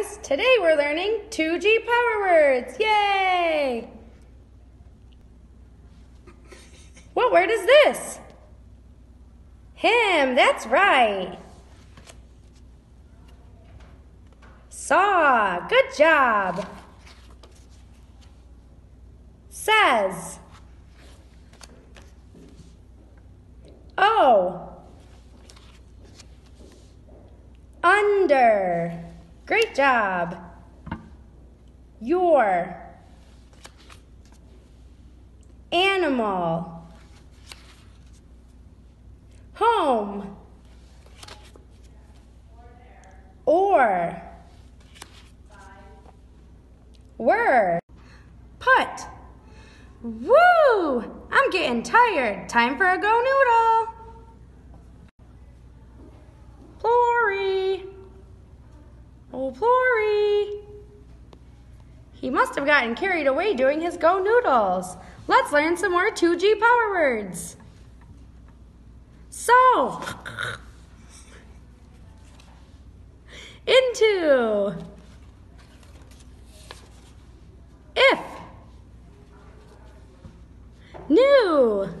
guys! Today we're learning 2G power words. Yay! What word is this? Him, that's right. Saw, good job. Says. Oh. Under. Great job. Your. Animal. Home. Or. Word. Put. Woo! I'm getting tired. Time for a GoNoodle. Oh, Plory. He must have gotten carried away doing his GoNoodles. Let's learn some more 2G power words. So. Into. If. New.